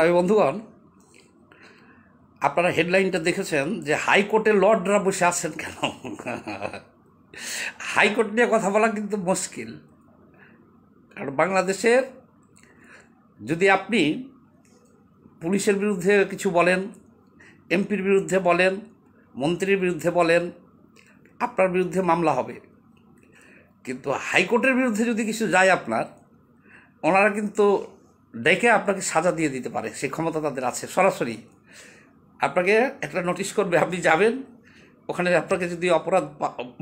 আমি বন্ধুগণ, আপনারা হেডলাইনটা দেখেছেন যে হাইকোর্টে লর্ডরা বসে আছেন কেন? হাইকোর্ট নিয়ে কথা বলা কিন্তু মুশকিল। কারণ বাংলাদেশের যদি আপনি পুলিশের বিরুদ্ধে কিছু বলেন, এমপির বিরুদ্ধে বলেন, মন্ত্রীর বিরুদ্ধে বলেন, আপনার বিরুদ্ধে মামলা হবে। কিন্তু হাইকোর্টের বিরুদ্ধে যদি কিছু যায় আপনার, ওনারা কিন্তু ডেকে আপনাকে সাজা দিয়ে দিতে পারে সেই ক্ষমতা তাদের আছে। সরাসরি আপনাকে একটা নোটিশ করবে, আপনি যাবেন, ওখানে আপনাকে যদি অপরাধ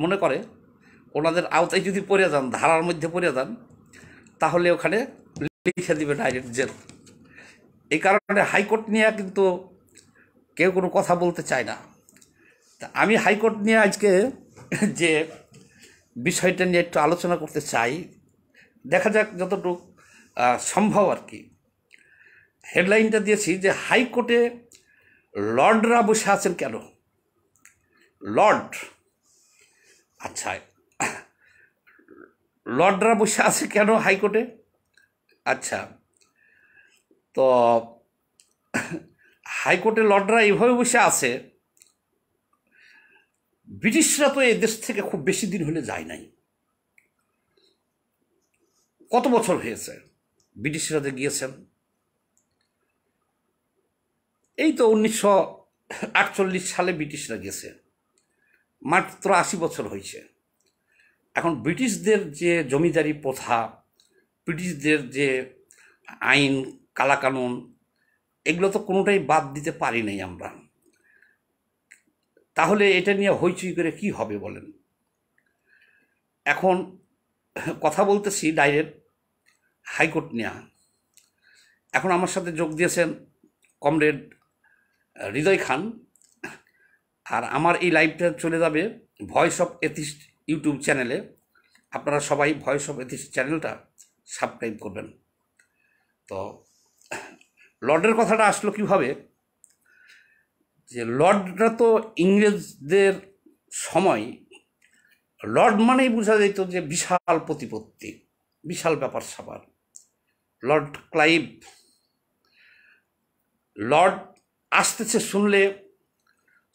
মনে করে, ওনাদের আওতায় যদি পড়ে যান, ধারার মধ্যে পড়ে যান, তাহলে ওখানে লিখে দিবে ডাইরেক্ট জেল এই কারণে হাইকোর্ট নিয়ে কিন্তু কেউ কোনো কথা বলতে চায় না। তা আমি হাইকোর্ট নিয়ে আজকে যে বিষয়টা নিয়ে একটু আলোচনা করতে চাই, দেখা যাক যতটুকু সম্ভব আর কি। হেডলাইনটা দিয়েছি যে হাইকোর্টে লর্ডরা বসে আছেন কেন? লর্ড আচ্ছা লর্ডরা বসে আছে কেন হাইকোর্টে? আচ্ছা তো হাইকোর্টে লর্ডরা এইভাবে বসে আছে, ব্রিটিশরা তো দেশ থেকে খুব বেশি দিন হলে যায় নাই। কত বছর হয়েছে? ব্রিটিশরা গিয়েছেন, এই তো উনিশশো আটচল্লিশ সালে ব্রিটিশরা গেছে মাত্র আশি বছর হয়েছে। এখন ব্রিটিশদের যে জমিদারি প্রথা, ব্রিটিশদের যে আইন, কালাকানুন, এগুলো তো কোনোটাই বাদ দিতে পারি নাই আমরা। তাহলে এটা নিয়ে হইচই করে কি হবে বলেন? এখন কথা বলতেছি ডাইরেক্ট হাইকোর্ট নেওয়া এখন আমার সাথে যোগ দিয়েছেন কমরেড হৃদয় খান। আর আমার এই লাইভটা চলে যাবে ভয়েস অফ এথিস্ট ইউটিউব চ্যানেলে। আপনারা সবাই ভয়েস অফ এথিস্ট চ্যানেলটা সাবস্ক্রাইব করবেন। তো, লর্ডের কথাটা আসলো কীভাবে? যে লর্ডরা তো ইংরেজদের সময়, লর্ড মানেই বোঝা যেত যে বিশাল প্রতিপত্তি, বিশাল ব্যাপার স্যাপার লর্ড ক্লাইভ, লর্ড আসতেছে শুনলে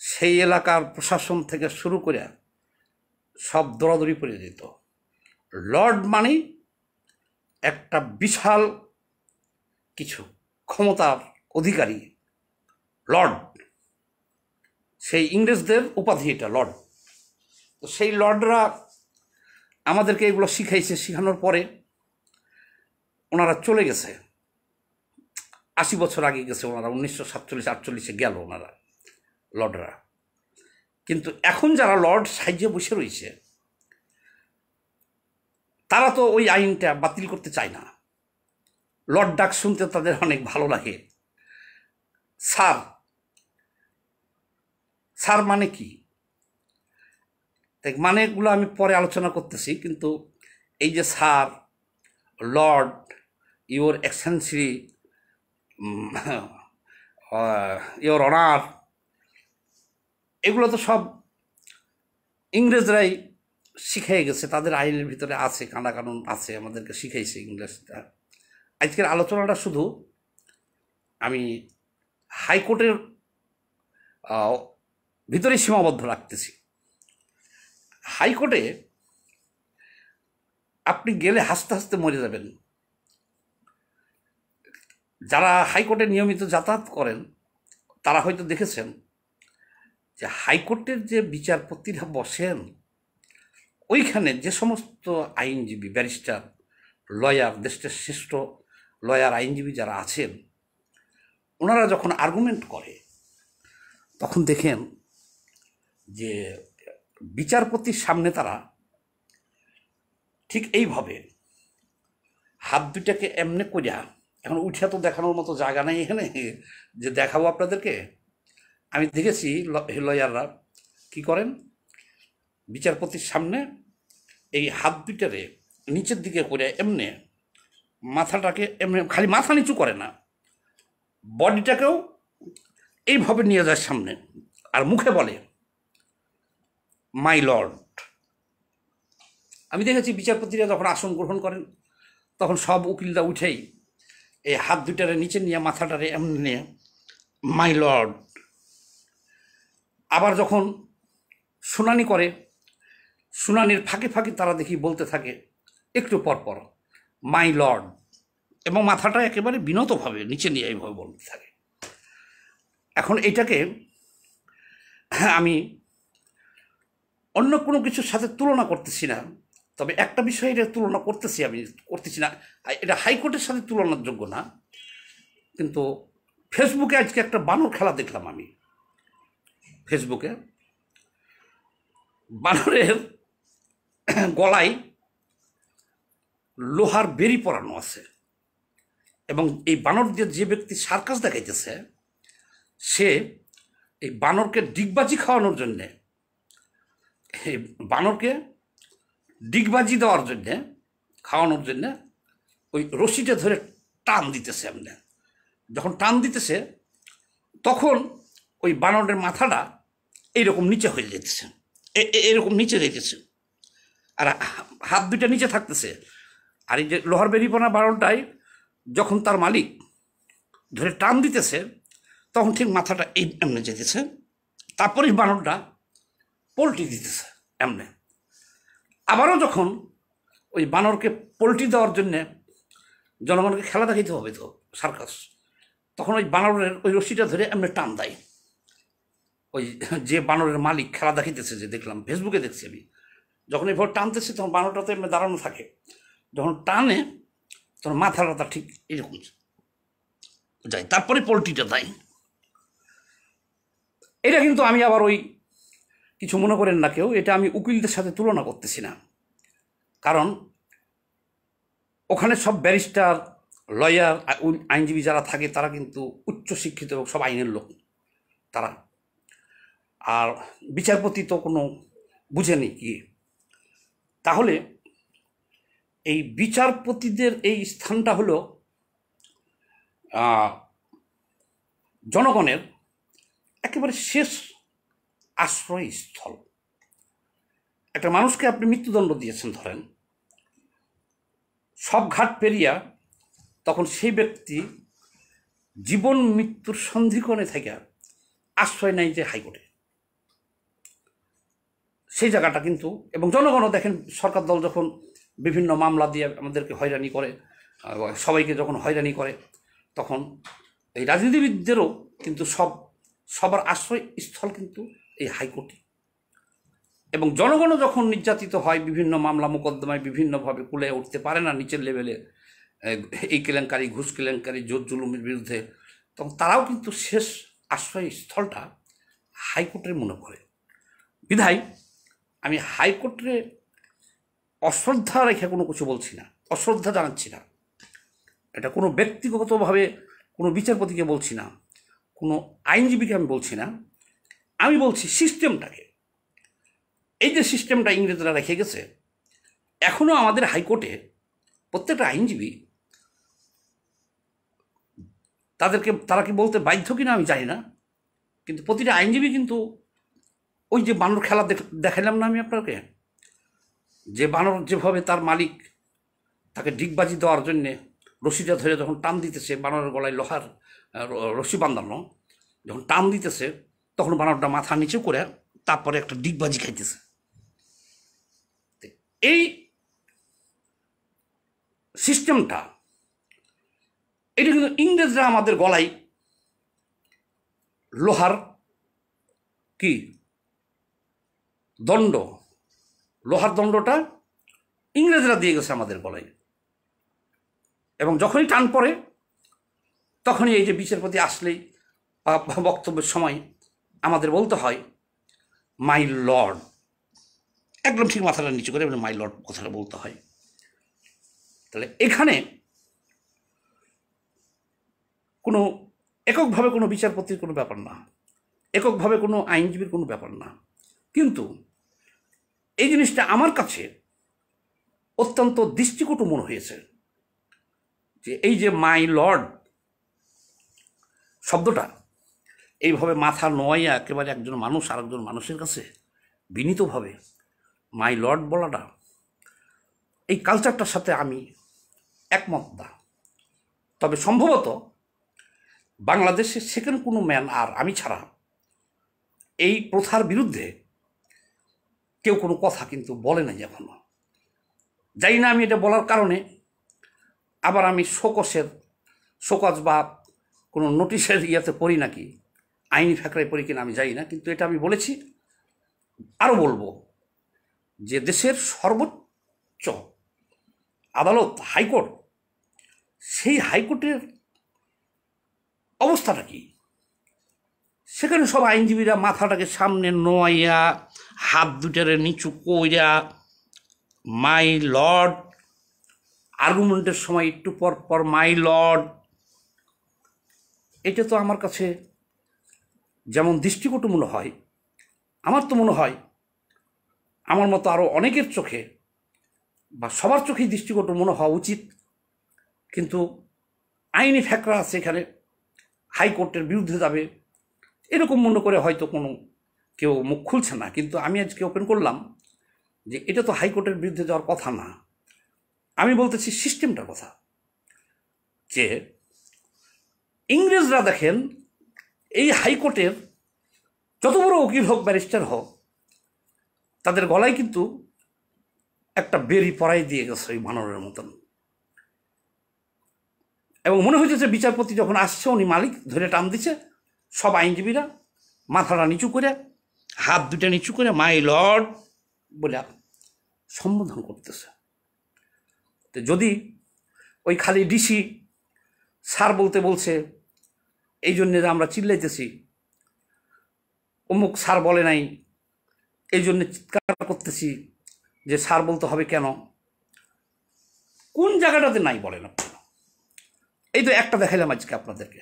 সেই এলাকার প্রশাসন থেকে শুরু করে সব দৌড়াদৌড়ি পড়ে যেত। লর্ড মানে একটা বিশাল কিছু ক্ষমতার অধিকারী, লর্ড। সেই ইংরেজদের উপাধি এটা, লর্ড। তো সেই লর্ডরা আমাদেরকে এগুলো শিখাইছে, শেখানোর পরে ওনারা চলে গেছে। আশি বছর আগে গেছে ওনারা, উনিশশো সাতচল্লিশ, আটচল্লিশে গেল ওনারা, লর্ডরা। কিন্তু এখন যারা লর্ড সাহায্যে বসে রয়েছে, তারা তো ওই আইনটা বাতিল করতে চায় না। লর্ড ডাক শুনতে তাদের অনেক ভালো লাগে। স্যার স্যার মানে কি? মানেগুলো আমি পরে আলোচনা করতেছি, কিন্তু এই যে sir, lord your excellency your honour এগুলো তো সব ইংরেজরাই শিখিয়ে গেছে, তাদের আইনের ভিতরে আছে কানা কানুন আছে, আমাদেরকে শিখাইছে ইংরেজরা। আজকের আলোচনাটা শুধু আমি হাইকোর্টের ভিতরে সীমাবদ্ধ রাখতেছি। হাইকোর্টে আপনি গেলে হাসতে হাসতে মরে যাবেন। যারা হাইকোর্টে নিয়মিত যাতায়াত করেন, তারা হয়তো দেখেছেন যে হাইকোর্টের যে বিচারপতিরা বসেন, ওইখানে যে সমস্ত আইনজীবী, ব্যারিস্টার, লয়ার দেশের শ্রেষ্ঠ লয়ার, আইনজীবী যারা আছেন, ওনারা যখন আর্গুমেন্ট করে, তখন দেখেন যে বিচারপতির সামনে তারা ঠিক এইভাবে হাত দুটাকে এমনি করিয়া এখন উঠিয়া তো দেখানোর মতো জায়গা নাই এখানে, যে দেখাবো আপনাদেরকে। আমি দেখেছি লয়াররা কি করেন? বিচারপতির সামনে এই হাত দুইটারে নিচের দিকে করে এমনি মাথাটাকে এমনি, খালি মাথা নিচু করে না, বডিটাকেও এইভাবে নিয়ে যায় সামনে আর মুখে বলে, মাই লর্ড। আমি দেখেছি বিচারপতিরা যখন আসন গ্রহণ করেন, তখন সব উকিলরা উঠেই এই হাত দুইটারে নিচে নিয়ে, মাথাটারে এমনি নিয়ে, মাই লর্ড। আবার যখন শুনানি করে, শুনানির ফাঁকে ফাঁকে তারা দেখি বলতে থাকে, একটু পর পর, মাই লর্ড। এবং মাথাটা একেবারে বিনতভাবে নিচে নিয়ে এইভাবে বলতে থাকে। এখন এটাকে আমি অন্য কোনো কিছুর সাথে তুলনা করতেছি না। তবে একটা বিষয় এটা তুলনা করতেছি আমি, করতেছি না। এটা হাইকোর্টের সাথে তুলনার যোগ্য না, কিন্তু ফেসবুকে আজকে একটা বানর খেলা দেখলাম আমি। ফেসবুকে বানরের গলায় লোহার বেরি পরানো আছে এবং এই বানর দিয়ে যে ব্যক্তি সার্কাস দেখাইতেছে, সে এই বানরকে ডিগবাজি খাওয়ানোর জন্যে, এই বানরকে ডিগবাজি দেওয়ার জন্যে, খাওয়ানোর জন্যে ওই রশিটা ধরে টান দিতেছে এমনি। যখন টান দিতেছে, তখন ওই বানরের মাথাটা এইরকম নিচে হয়ে যেতেছে এরকম নিচে যেতেছে আর হাত দুইটা নিচে থাকতেছে। আর এই যে লোহার বেরিপনা বারণটায় যখন তার মালিক ধরে টান দিতেছে, তখন ঠিক মাথাটা এই এমনি যেতেছে তারপরেই বানরটা পোল্টি দিতেছে এমনি। আবারও যখন ওই বানরকে পোল্টি দেওয়ার জন্যে জনগণকে খেলা দেখাইতে হবে তো সার্কাস, তখন ওই বানরের ওই রশিটা ধরে এমনি টান দেয়। ওই যে বানরের মালিক খেলা দেখাইতেছে যে দেখলাম, ফেসবুকে দেখছি আমি, যখন এভাবে টানতেছে তখন বানরটা তো এমনি দাঁড়ানো থাকে। যখন টানে, তখন মাথাটা ঠিক এরকম যায়, তারপরে পোলট্রিটা দেয়। এটা কিন্তু আমি আবার ওই কিছু মনে করেন না কেউ, এটা আমি উকিলদের সাথে তুলনা করতেছি না। কারণ ওখানে সব ব্যারিস্টার, লয়ার, আইনজীবী যারা থাকে, তারা কিন্তু উচ্চ শিক্ষিত সব আইনের লোক, তারা। আর বিচারপতি তো কোনো বুঝেনি কি। তাহলে এই বিচারপতিদের এই স্থানটা হলো জনগণের একেবারে শেষ আশ্রয়স্থল একটা মানুষকে আপনি মৃত্যুদণ্ড দিয়েছেন, ধরেন। সব ঘাট পেরিয়া তখন সেই ব্যক্তি জীবন মৃত্যুর সন্ধিকোণে থেকে আশ্রয় নেয় যে হাইকোর্টে। সেই জায়গাটা কিন্তু, এবং জনগণও দেখেন সরকার দল যখন বিভিন্ন মামলা দিয়ে আমাদেরকে হয়রানি করে, সবাইকে যখন হয়রানি করে, তখন এই রাজনীতিবিদদেরও কিন্তু সব, সবার আশ্রয়স্থল কিন্তু এই হাইকোর্টে। এবং জনগণও যখন নির্যাতিত হয়, বিভিন্ন মামলা মোকদ্দমায় বিভিন্নভাবে কুলে উঠতে পারে না নিচের লেভেলে এই কেলেঙ্কারি, ঘুষ কেলেঙ্কারি জোর জুলুমের বিরুদ্ধে, তখন তারাও কিন্তু শেষ আশ্রয়স্থলটা হাইকোর্টের মনে করে। বিধায়, আমি হাইকোর্টে অশ্রদ্ধা রেখে কোনো কিছু বলছি না, অশ্রদ্ধা জানাচ্ছি না। এটা কোনো ব্যক্তিগতভাবে কোনো বিচারপতিকে বলছি না, কোনো আইনজীবীকে আমি বলছি না। আমি বলছি সিস্টেমটাকে। এই যে সিস্টেমটা ইংরেজরা রেখে গেছে এখনও আমাদের হাইকোর্টে প্রত্যেকটা আইনজীবী তাদেরকে, তারা কি বলতে বাধ্য কিনা আমি জানি না, কিন্তু প্রতিটা আইনজীবী কিন্তু ওই যে বানর খেলা দেখ- দেখালাম না আমি আপনাকে? যে বানর যেভাবে তার মালিক তাকে ডিগবাজি দেওয়ার জন্যে রশিটা ধরে যখন টান দিতেছে, বানরের গলায় লোহার রশি বাঁধানো, যখন টান দিতেছে তখন বানরটা মাথা নিচু করে তারপরে একটা ডিগবাজি খাইতেছে। এই সিস্টেমটা, এটা কিন্তু ইংরেজরা আমাদের গলায় লোহার কি? দণ্ড। লোহার দণ্ডটা ইংরেজরা দিয়ে গেছে আমাদের গলায়। এবং যখনই টান পড়ে, তখনই এই যে বিচারপতি আসলেই বা বক্তব্যের সময় আমাদের বলতে হয় মাই লর্ড একদম ঠিক মাথাটা নিচু করে মাই লর্ড কথাটা বলতে হয়। তাহলে এখানে কোনো এককভাবে কোনো বিচারপতির কোনো ব্যাপার না। এককভাবে কোনো আইনজীবীর কোনো ব্যাপার না। কিন্তু এই জিনিসটা আমার কাছে অত্যন্ত দৃষ্টিকটু মনে হয়েছে যে এই যে মাই লর্ড শব্দটা এইভাবে মাথা নোয়াইয়া একেবারে একজন মানুষ আরেকজন মানুষের কাছে বিনীতভাবে, মাই লর্ড বলাটা, এই কালচারটার সাথে আমি একমত না। তবে সম্ভবত বাংলাদেশে সেকেন্ড কোনো ম্যান আর আমি ছাড়া এই প্রথার বিরুদ্ধে কেউ কোনো কথা কিন্তু বলে নাই এখনও। জানি না আমি এটা বলার কারণে আবার আমি শোকসের, শোকজ বা কোনো নোটিশের ইয়েতে পড়ি নাকি আইনি ফ্যাকরায় পড়ি কিনা আমি জানি না, কিন্তু এটা আমি বলেছি আরও বলব যে দেশের সর্বোচ্চ আদালত, হাইকোর্ট, সেই হাইকোর্টের অবস্থাটা কি? সেখানে সব আইনজীবীরা মাথাটাকে সামনে নোয়াইয়া, হাত দুটারে নিচু কইরা মাই লর্ড আর্গুমেন্টের সময় একটু পর পর মাই লর্ড এটা তো আমার কাছে যেমন দৃষ্টিকটু মনে হয়, আমার তো মনে হয় আমার মতো আরও অনেকের চোখে বা সবার চোখেই দৃষ্টিকটু মনে হওয়া উচিত। কিন্তু আইনি ফ্যাকরা আছে এখানে হাইকোর্টের বিরুদ্ধে যাবে, এরকম মনে করে হয়তো কোনো কেউ মুখ খুলছে না। কিন্তু আমি আজকে ওপেন করলাম যে এটা তো হাইকোর্টের বিরুদ্ধে যাওয়ার কথা না। আমি বলতেছি সিস্টেমটার কথা, যে ইংরেজরা দেখেন এই হাইকোর্টের যত বড় উকিল হোক ব্যারিস্টার হোক, তাদের গলায় কিন্তু একটা বেরি পরাই দিয়ে গেছে ওই বানরের মতন। এবং মনে হয়েছে যে বিচারপতি যখন আসছে, উনি মালিক ধরে টান দিচ্ছে সব আইনজীবীরা মাথাটা নিচু করে, হাত দুটা নিচু করে, মাই লর্ড বলে সম্বোধন করতেছে। তো যদি ওই খালি ডিসি স্যার বলতে বলছে এই জন্যে আমরা চিল্লাইতেছি। অমুক স্যার বলে নাই, এই জন্যে চিৎকার করতেছি যে স্যার বলতে হবে কেন? কোন জায়গাটাতে নাই বলেন আপনারা এই তো একটা দেখাইলাম আজকে আপনাদেরকে।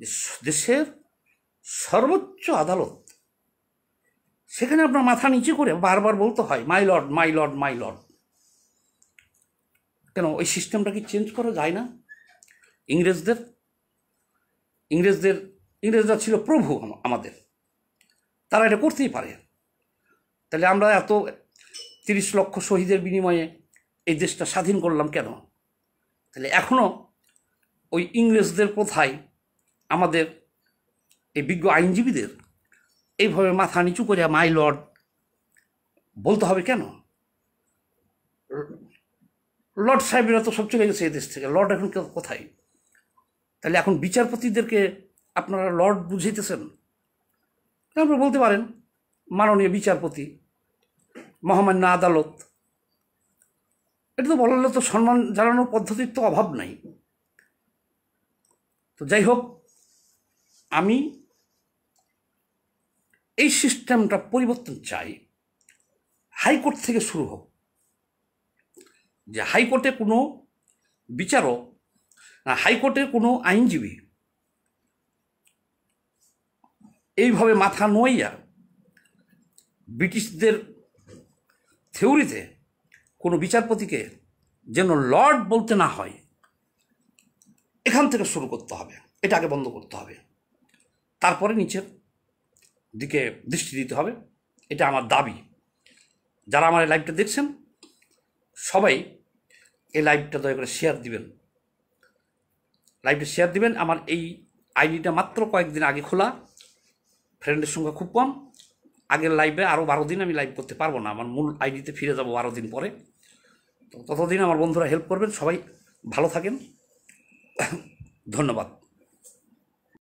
যে দেশের সর্বোচ্চ আদালত, সেখানে আপনার মাথা নিচে করে বারবার বলতে হয় my lord my lord my lord কেন, ওই সিস্টেমটা কি চেঞ্জ করা যায় না? ইংরেজদের ইংরেজদের, ইংরেজরা ছিল প্রভু আমাদের। তারা এটা করতেই পারে। তাহলে আমরা এত তিরিশ লক্ষ শহীদের বিনিময়ে এই দেশটা স্বাধীন করলাম কেন? তাহলে এখনও ওই ইংরেজদের প্রথায় আমাদের এই বিজ্ঞ আইনজীবীদের এইভাবে মাথা নিচু করে মাই লর্ড, বলতে হবে কেন? লর্ড সাহেবেরা তো সব চলে গেছে এই দেশ থেকে। লর্ড এখন কোথায়? তাহলে এখন বিচারপতিদেরকে আপনারা লর্ড বুঝাইতেছেন? আপনারা বলতে পারেন, মাননীয় বিচারপতি, মহামান্য আদালত। এটা তো বলালে তো সম্মান জানানোর পদ্ধতির তো অভাব নাই। তো যাই হোক, আমি এই সিস্টেমটা পরিবর্তন চাই। হাইকোর্ট থেকে শুরু হোক। যে হাইকোর্টে কোনো বিচারক না হাইকোর্টের কোনো আইনজীবী এইভাবে মাথা নোয়াইয়া ব্রিটিশদের থিওরিতে কোনো বিচারপতিকে যেন লর্ড বলতে না হয়, এখান থেকে শুরু করতে হবে, এটা আগে বন্ধ করতে হবে। তারপরে নিচের দিকে দৃষ্টি দিতে হবে, এটা আমার দাবি। যারা আমার এই লাইভটা দেখছেন, সবাই এই লাইভটা দয়া করে শেয়ার দিবেন। লাইভটা শেয়ার দিবেন। আমার এই আইডিটা মাত্র কয়েকদিন আগে খোলা। ফ্রেন্ডের সংখ্যা খুব কম। আগের লাইভে আরও বারো দিন আমি লাইভ করতে পারব না। আমার মূল আইডিতে ফিরে যাব বারো দিন পরে। তো ততদিন আমার বন্ধুরা হেল্প করবেন। সবাই ভালো থাকেন। ধন্যবাদ।